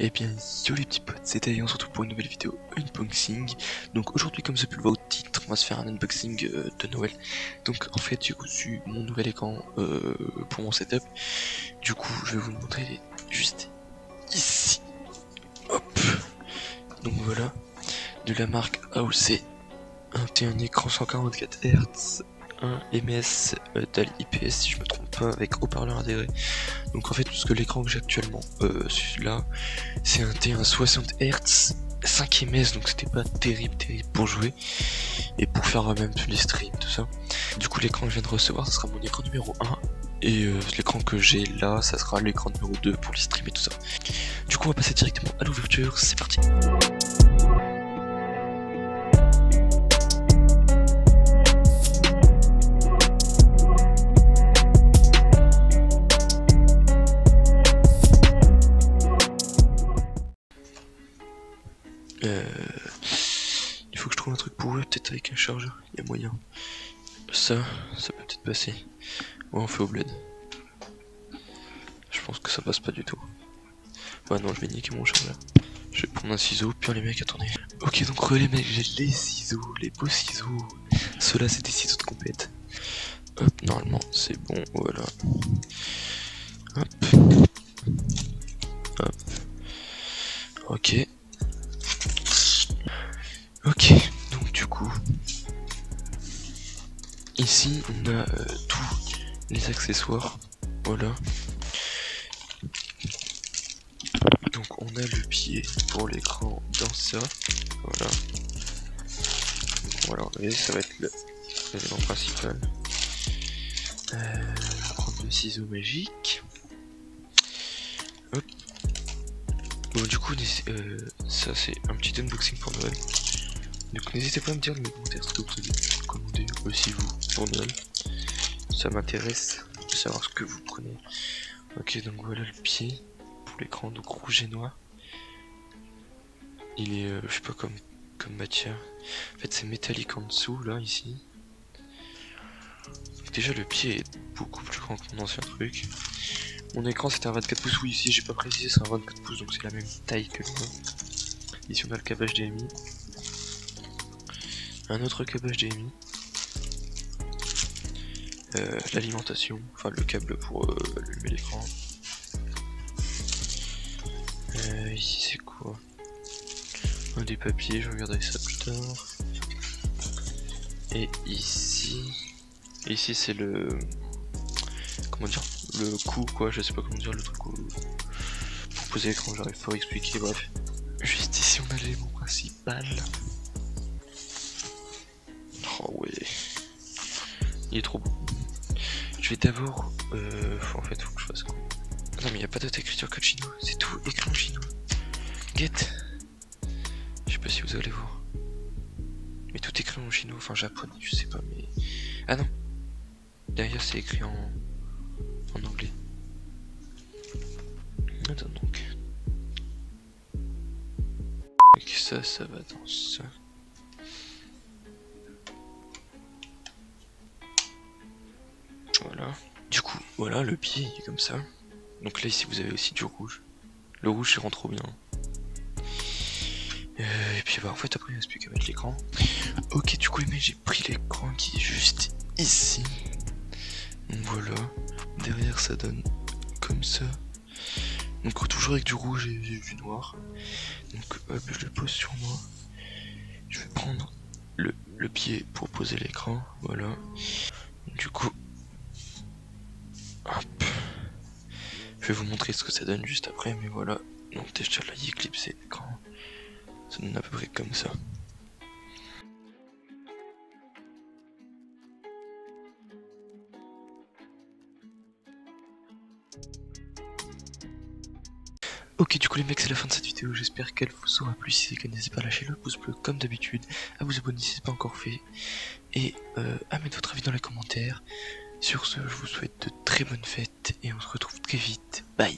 Eh bien, yo les petits potes, c'était on se retrouve pour une nouvelle vidéo unboxing. Donc aujourd'hui, comme vous avez le voir au titre, on va se faire un unboxing euh, de Noël. Donc en fait, j'ai reçu mon nouvel écran euh, pour mon setup. Du coup, je vais vous le montrer juste ici. Hop. Donc voilà, de la marque AOC. Un, un écran 144 Hz un MS euh, DAL IPS si je me trompe pas avec haut-parleur intégré. Donc en fait parce que l'écran que j'ai actuellement euh, là c'est un T1 60 Hz 5 ms donc c'était pas terrible terrible pour jouer et pour faire même les streams tout ça. Du coup l'écran que je viens de recevoir ça sera mon écran numéro 1 et euh, l'écran que j'ai là ça sera l'écran numéro 2 pour les streams et tout ça. Du coup on va passer directement à l'ouverture. C'est parti peut-être avec un chargeur, il y a moyen. Ça, ça peut peut-être passer. Ouais, on fait au bled. Je pense que ça passe pas du tout. Ouais, non, je vais niquer mon chargeur. Je vais prendre un ciseau, puis les mecs, attendez. Ok, donc les mecs, j'ai les ciseaux, les beaux ciseaux. Ceux-là, c'est des ciseaux de compète. Hop, normalement, c'est bon, voilà. Hop. Hop. Ok, du coup, ici on a euh, tous les accessoires, voilà. Donc on a le pied pour l'écran dans ça, voilà. Va ça va être l'élément principal. Euh, on va prendre le ciseau magique. Bon du coup, euh, ça c'est un petit unboxing pour Noël. Donc n'hésitez pas à me dire dans les commentaires ce que vous avez commandé aussi vous pour Noël. Ça m'intéresse de savoir ce que vous prenez. Ok donc voilà le pied pour l'écran donc rouge et noir. Il est euh, je sais pas comme comme matière. En fait c'est métallique en dessous là ici. déjà le pied est beaucoup plus grand que mon ancien truc. Mon écran c'était un 24 pouces, oui ici j'ai pas précisé c'est un 24 pouces donc c'est la même taille que moi. Ici on a le câble HDMI un autre câble HDMI, euh, l'alimentation, enfin le câble pour euh, allumer l'écran. Euh, ici c'est quoi? Un des papiers, je regarderai ça plus tard. Et ici, ici c'est le comment dire le coup quoi, je sais pas comment dire le truc pour poser l'écran, j'arrive pas à expliquer, bref. Juste ici on a l'élément principal. Oh ouais. Il est trop beau. Je vais d'abord... Euh, en fait, faut que je fasse quoi Non mais il a pas d'autre écriture que chinois. C'est tout écrit en chinois. Get Je sais pas si vous allez voir. Mais tout écrit en chinois, enfin japonais, je sais pas, mais... Ah non Derrière c'est écrit en... en anglais. Attends donc. Ok, ça, ça va dans ça. Du coup, voilà, le pied est comme ça. Donc là, ici, vous avez aussi du rouge. Le rouge, il rend trop bien. Euh, et puis, bah, en fait, après, il ne reste plus qu'à mettre l'écran. Ok, du coup, mais j'ai pris l'écran qui est juste ici. Donc voilà. Derrière, ça donne comme ça. Donc toujours avec du rouge et du noir. Donc hop, je le pose sur moi. Je vais prendre le, le pied pour poser l'écran. Voilà. Du coup, Je vais vous montrer ce que ça donne juste après, mais voilà. Donc déjà là, il éclipse l'écran. Ça donne à peu près comme ça. Ok du coup les mecs c'est la fin de cette vidéo, j'espère qu'elle vous aura plu, si c'est le cas n'hésitez pas à lâcher le pouce bleu comme d'habitude, à vous abonner si ce n'est pas encore fait, et euh, à mettre votre avis dans les commentaires. Sur ce, je vous souhaite de très bonnes fêtes et on se retrouve très vite. Bye